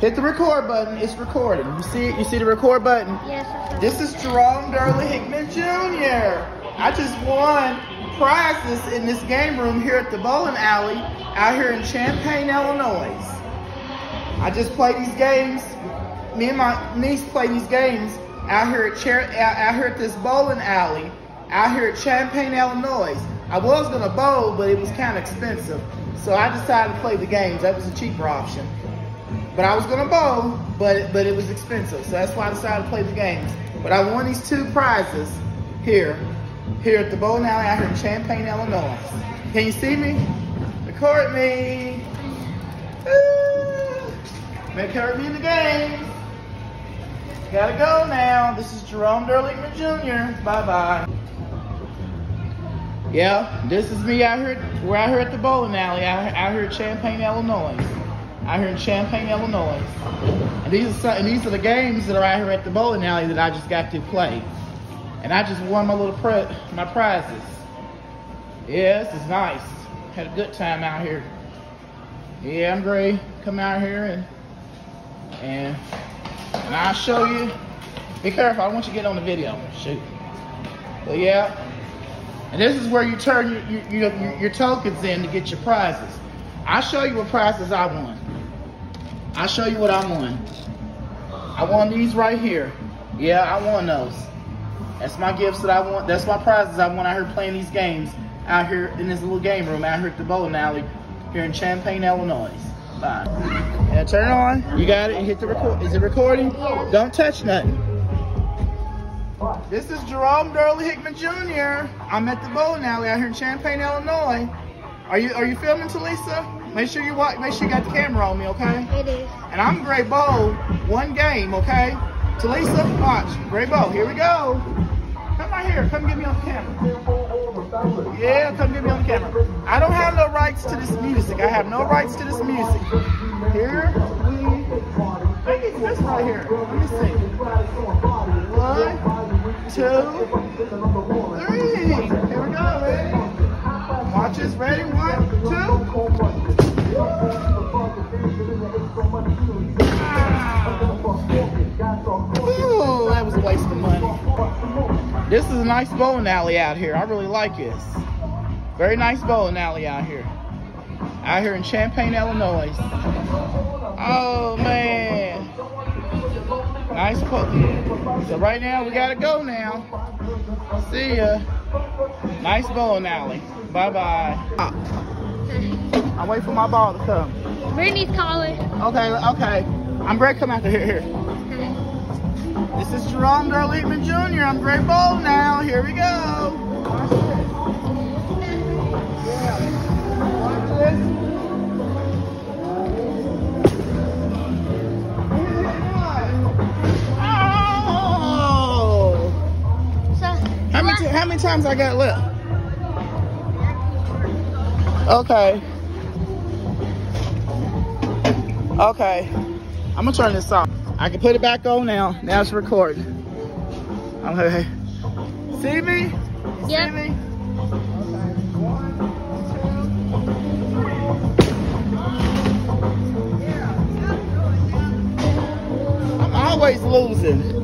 Hit the record button. It's recording. You see it? You see the record button? Yes. This is Jerome Durley Hickman Jr. I just won prizes in this game room here at the bowling alley out here in Champaign, Illinois. I just play these games. Me and my niece play these games out here at Chair, out, out here at this bowling alley out here at Champaign, Illinois. I was gonna bowl, but it was kind of expensive. So I decided to play the games. That was a cheaper option. But I was gonna bowl, but but it was expensive. So that's why I decided to play the games. But I won these two prizes here, here at the bowling alley out here in Champaign, Illinois. Can you see me? Record me. Ooh. Make her be in the game. Gotta go now. This is Jerome Durley Hickman Jr. Bye-bye. Yeah, this is me out here. We're out here at the bowling alley, out, here in Champaign, Illinois. Out here in Champaign, Illinois. And these are some, and these are the games that are out here at the bowling alley that I just got to play. And I just won my little my prizes. This is nice. Had a good time out here. Yeah, I'm great. Come out here and and and I'll show you. Be careful, I want you to get on the video. Shoot. But yeah. And this is where you turn your, your, your, your tokens in to get your prizes. I'll show you what prizes I won. I'll show you what I want. I want these right here. Yeah, I want those. That's my gifts that I want. That's my prizes I won out here playing these games out here in this little game room out here at the bowling alley here in Champaign, Illinois. Bye. Yeah, turn it on. You got it. And hit the record. Is it recording? Don't touch nothing. This is Jerome Durley Hickman Jr. I'm at the bowling alley out here in Champaign, Illinois. Are you are you filming, Talisa? Make sure you watch. Make sure you got the camera on me, okay? It is. And I'm Gray Bowl, one game, okay? Talisa, watch. Gray Bowl, here we go. Come right here. Come get me on the camera. Yeah, come get me on the camera. I don't have no rights to this music. I have no rights to this music. Here we. I think it's this right here. Let me see. One, two, three. Watch this. Ready? One, two. Ooh, that was a waste of money. This is a nice bowling alley out here. I really like this. Very nice bowling alley out here. Out here in Champaign, Illinois. Oh, man. Nice poke. So right now, we got to go now. See ya. Nice bowling alley. Bye-bye. I'm waiting for my ball to come. Brittany's calling. Okay, okay. I'm Greg. Come after here. Here. This is Jerome Durley Hickman Jr. I'm Greg Bowl now. Here we go. Many, how many times I got left? Okay. Okay. I'm gonna turn this off. I can put it back on now. Now it's recording. Okay. See me? Yep. See me? Okay. One, two. Yeah. I'm always losing.